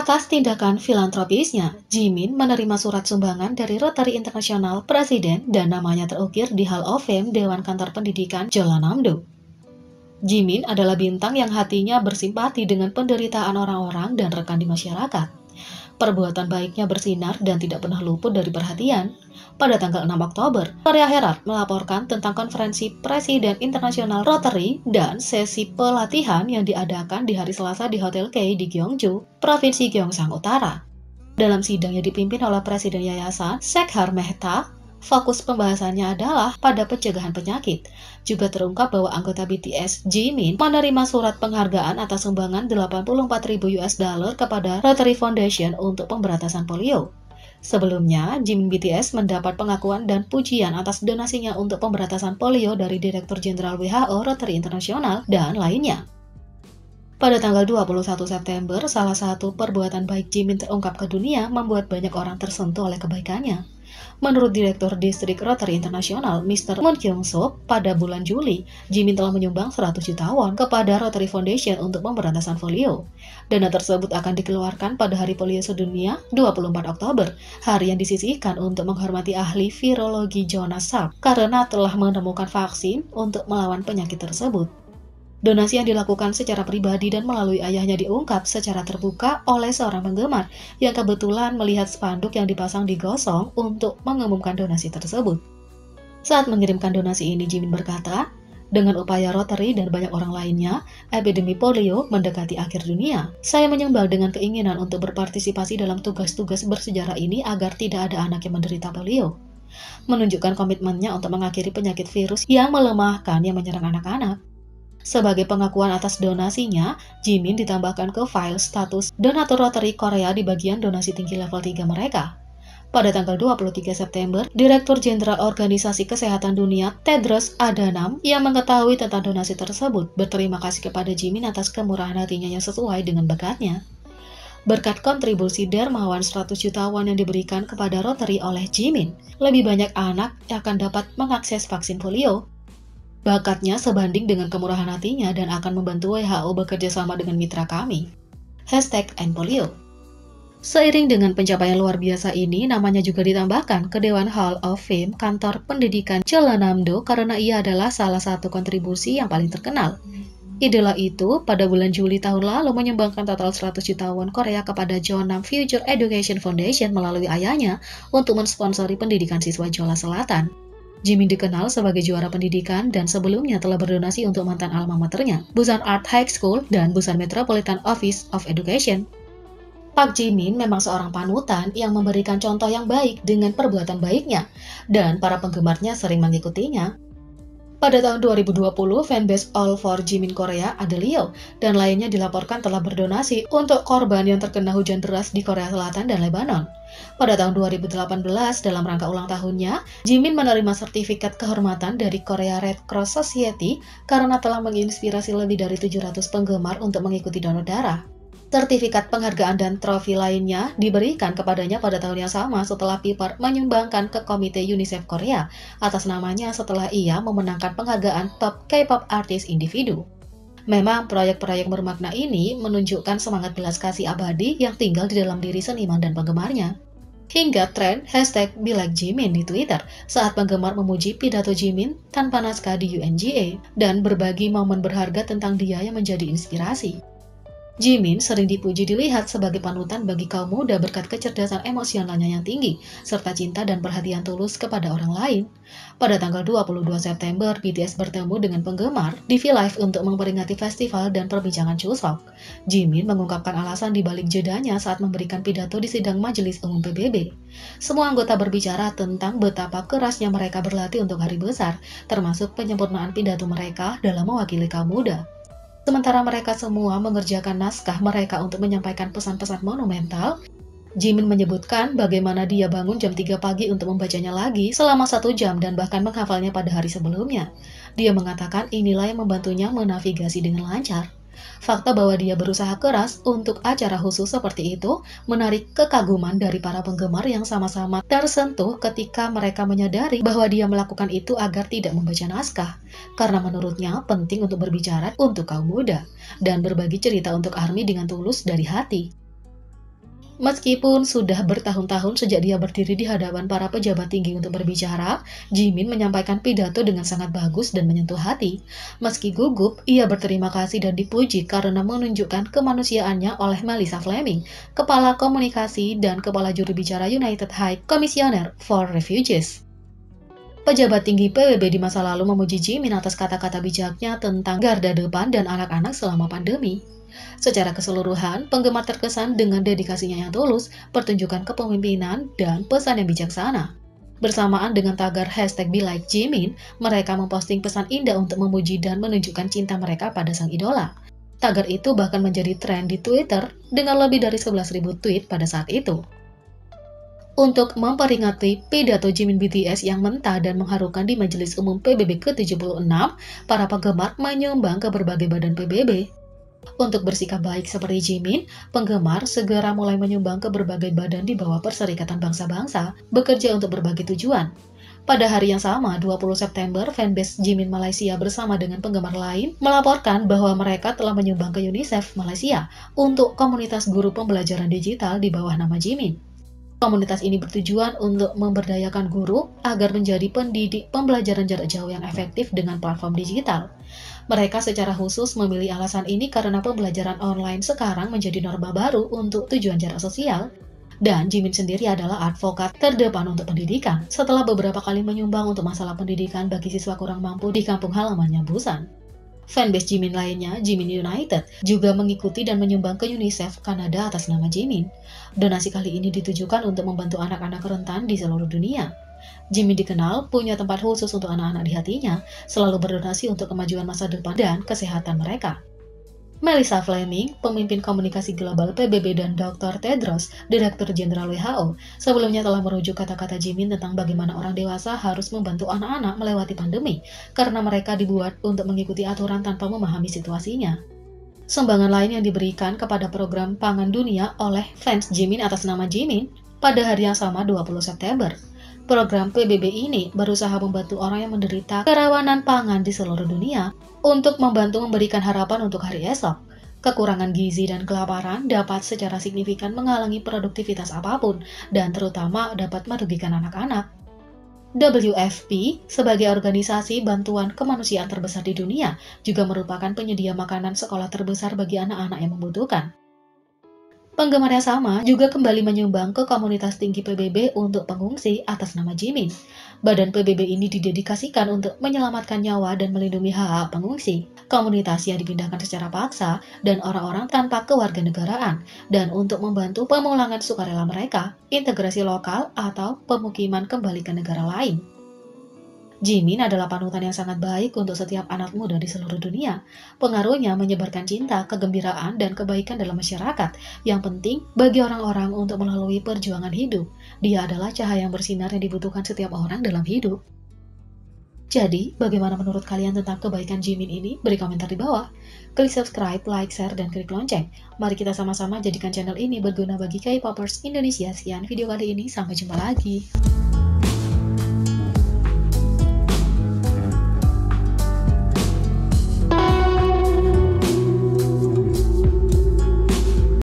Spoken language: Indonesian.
Atas tindakan filantropisnya, Jimin menerima surat sumbangan dari Rotary Internasional Presiden dan namanya terukir di Hall of Fame Dewan Kantor Pendidikan Jeollanam-do. Jimin adalah bintang yang hatinya bersimpati dengan penderitaan orang-orang dan rekan di masyarakat. Perbuatan baiknya bersinar dan tidak pernah luput dari perhatian. Pada tanggal 6 Oktober, Korea Herald melaporkan tentang konferensi Presiden Internasional Rotary dan sesi pelatihan yang diadakan di hari Selasa di Hotel K di Gyeongju, Provinsi Gyeongsang Utara. Dalam sidang yang dipimpin oleh Presiden Yayasan, Sekhar Mehta, fokus pembahasannya adalah pada pencegahan penyakit. Juga terungkap bahwa anggota BTS, Jimin, menerima surat penghargaan atas sumbangan 84.000 US dollar kepada Rotary Foundation untuk pemberantasan polio. Sebelumnya, Jimin BTS mendapat pengakuan dan pujian atas donasinya untuk pemberantasan polio dari Direktur Jenderal WHO Rotary Internasional dan lainnya. Pada tanggal 21 September, salah satu perbuatan baik Jimin terungkap ke dunia membuat banyak orang tersentuh oleh kebaikannya. Menurut Direktur Distrik Rotary Internasional, Mr. Moon Kyung Suk, pada bulan Juli, Jimin telah menyumbang 100 juta won kepada Rotary Foundation untuk pemberantasan polio. Dana tersebut akan dikeluarkan pada Hari Polio Sedunia 24 Oktober, hari yang disisihkan untuk menghormati ahli virologi Jonas Salk karena telah menemukan vaksin untuk melawan penyakit tersebut. Donasi yang dilakukan secara pribadi dan melalui ayahnya diungkap secara terbuka oleh seorang penggemar yang kebetulan melihat spanduk yang dipasang di gosong untuk mengumumkan donasi tersebut. Saat mengirimkan donasi ini, Jimin berkata, dengan upaya Rotary dan banyak orang lainnya, epidemi polio mendekati akhir dunia. Saya menyumbang dengan keinginan untuk berpartisipasi dalam tugas-tugas bersejarah ini agar tidak ada anak yang menderita polio. Menunjukkan komitmennya untuk mengakhiri penyakit virus yang melemahkan yang menyerang anak-anak. Sebagai pengakuan atas donasinya, Jimin ditambahkan ke file status donatur Rotary Korea di bagian donasi tinggi level 3 mereka. Pada tanggal 23 September, Direktur Jenderal Organisasi Kesehatan Dunia Tedros Adhanom yang mengetahui tentang donasi tersebut berterima kasih kepada Jimin atas kemurahan hatinya yang sesuai dengan bakatnya. Berkat kontribusi dermawan 100 juta won yang diberikan kepada Rotary oleh Jimin, lebih banyak anak akan dapat mengakses vaksin polio Bakatnya sebanding dengan kemurahan hatinya dan akan membantu WHO bekerja sama dengan mitra kami. Hashtag Enpolio. Seiring dengan pencapaian luar biasa ini, namanya juga ditambahkan ke Dewan Hall of Fame Kantor Pendidikan Jeollanam-do karena ia adalah salah satu kontribusi yang paling terkenal. Idola itu pada bulan Juli tahun lalu menyumbangkan total 100 juta won Korea kepada Jeonnam Future Education Foundation melalui ayahnya untuk mensponsori pendidikan siswa Jola Selatan. Jimin dikenal sebagai juara pendidikan dan sebelumnya telah berdonasi untuk mantan alma maternya, Busan Art High School dan Busan Metropolitan Office of Education. Pak Jimin memang seorang panutan yang memberikan contoh yang baik dengan perbuatan baiknya, dan para penggemarnya sering mengikutinya. Pada tahun 2020, fanbase All for Jimin Korea, Adelio, dan lainnya dilaporkan telah berdonasi untuk korban yang terkena hujan deras di Korea Selatan dan Lebanon. Pada tahun 2018, dalam rangka ulang tahunnya, Jimin menerima sertifikat kehormatan dari Korea Red Cross Society karena telah menginspirasi lebih dari 700 penggemar untuk mengikuti donor darah. Sertifikat penghargaan dan trofi lainnya diberikan kepadanya pada tahun yang sama setelah Piper menyumbangkan ke Komite UNICEF Korea atas namanya setelah ia memenangkan penghargaan Top K-pop Artist Individu. Memang proyek-proyek bermakna ini menunjukkan semangat belas kasih abadi yang tinggal di dalam diri seniman dan penggemarnya. Hingga tren hashtag Be Jimin di Twitter saat penggemar memuji pidato Jimin tanpa naskah di UNGA dan berbagi momen berharga tentang dia yang menjadi inspirasi. Jimin sering dipuji dilihat sebagai panutan bagi kaum muda berkat kecerdasan emosionalnya yang tinggi, serta cinta dan perhatian tulus kepada orang lain. Pada tanggal 22 September, BTS bertemu dengan penggemar di V-Live untuk memperingati festival dan perbincangan Chuseok. Jimin mengungkapkan alasan di balik jedanya saat memberikan pidato di sidang majelis umum PBB. Semua anggota berbicara tentang betapa kerasnya mereka berlatih untuk hari besar, termasuk penyempurnaan pidato mereka dalam mewakili kaum muda. Sementara mereka semua mengerjakan naskah mereka untuk menyampaikan pesan-pesan monumental, Jimin menyebutkan bagaimana dia bangun jam 3 pagi untuk membacanya lagi selama satu jam dan bahkan menghafalnya pada hari sebelumnya. Dia mengatakan inilah yang membantunya menavigasi dengan lancar. Fakta bahwa dia berusaha keras untuk acara khusus seperti itu menarik kekaguman dari para penggemar yang sama-sama tersentuh ketika mereka menyadari bahwa dia melakukan itu agar tidak membaca naskah, karena menurutnya penting untuk berbicara untuk kaum muda dan berbagi cerita untuk ARMY dengan tulus dari hati. Meskipun sudah bertahun-tahun sejak dia berdiri di hadapan para pejabat tinggi untuk berbicara, Jimin menyampaikan pidato dengan sangat bagus dan menyentuh hati. Meski gugup, ia berterima kasih dan dipuji karena menunjukkan kemanusiaannya oleh Melissa Fleming, Kepala Komunikasi dan Kepala Juru Bicara United High Commissioner for Refugees. Pejabat tinggi PBB di masa lalu memuji Jimin atas kata-kata bijaknya tentang garda depan dan anak-anak selama pandemi. Secara keseluruhan, penggemar terkesan dengan dedikasinya yang tulus, pertunjukan kepemimpinan, dan pesan yang bijaksana. Bersamaan dengan tagar hashtag Be Like Jimin, mereka memposting pesan indah untuk memuji dan menunjukkan cinta mereka pada sang idola. Tagar itu bahkan menjadi tren di Twitter dengan lebih dari 11.000 tweet pada saat itu. Untuk memperingati pidato Jimin BTS yang mentah dan mengharukan di Majelis Umum PBB ke-76, para penggemar menyumbang ke berbagai badan PBB. Untuk bersikap baik seperti Jimin, penggemar segera mulai menyumbang ke berbagai badan di bawah Perserikatan Bangsa-Bangsa, bekerja untuk berbagai tujuan. Pada hari yang sama, 20 September, fanbase Jimin Malaysia bersama dengan penggemar lain melaporkan bahwa mereka telah menyumbang ke UNICEF Malaysia untuk komunitas guru pembelajaran digital di bawah nama Jimin. Komunitas ini bertujuan untuk memberdayakan guru agar menjadi pendidik pembelajaran jarak jauh yang efektif dengan platform digital. Mereka secara khusus memilih alasan ini karena pembelajaran online sekarang menjadi norma baru untuk tujuan jarak sosial dan Jimin sendiri adalah advokat terdepan untuk pendidikan setelah beberapa kali menyumbang untuk masalah pendidikan bagi siswa kurang mampu di kampung halamannya Busan. Fanbase Jimin lainnya, Jimin United, juga mengikuti dan menyumbang ke UNICEF Kanada atas nama Jimin. Donasi kali ini ditujukan untuk membantu anak-anak rentan di seluruh dunia. Jimmy dikenal punya tempat khusus untuk anak-anak di hatinya, selalu berdonasi untuk kemajuan masa depan dan kesehatan mereka. Melissa Fleming, pemimpin komunikasi global PBB dan Dr. Tedros, Direktur Jenderal WHO, sebelumnya telah merujuk kata-kata Jimin tentang bagaimana orang dewasa harus membantu anak-anak melewati pandemi, karena mereka dibuat untuk mengikuti aturan tanpa memahami situasinya. Sumbangan lain yang diberikan kepada program pangan dunia oleh fans Jimin atas nama Jimin pada hari yang sama 20 September. Program PBB ini berusaha membantu orang yang menderita kerawanan pangan di seluruh dunia untuk membantu memberikan harapan untuk hari esok. Kekurangan gizi dan kelaparan dapat secara signifikan menghalangi produktivitas apa pun dan terutama dapat merugikan anak-anak. WFP sebagai organisasi bantuan kemanusiaan terbesar di dunia juga merupakan penyedia makanan sekolah terbesar bagi anak-anak yang membutuhkan. Penggemar yang sama juga kembali menyumbang ke komunitas tinggi PBB untuk pengungsi atas nama Jimin. Badan PBB ini didedikasikan untuk menyelamatkan nyawa dan melindungi hak-hak pengungsi, komunitas yang dipindahkan secara paksa, dan orang-orang tanpa kewarganegaraan, dan untuk membantu pemulangan sukarela mereka, integrasi lokal, atau pemukiman kembali ke negara lain. Jimin adalah panutan yang sangat baik untuk setiap anak muda di seluruh dunia. Pengaruhnya menyebarkan cinta, kegembiraan, dan kebaikan dalam masyarakat. Yang penting bagi orang-orang untuk melalui perjuangan hidup. Dia adalah cahaya yang bersinar yang dibutuhkan setiap orang dalam hidup. Jadi, bagaimana menurut kalian tentang kebaikan Jimin ini? Beri komentar di bawah. Klik subscribe, like, share, dan klik lonceng. Mari kita sama-sama jadikan channel ini berguna bagi K-popers Indonesia. Sekian video kali ini, sampai jumpa lagi.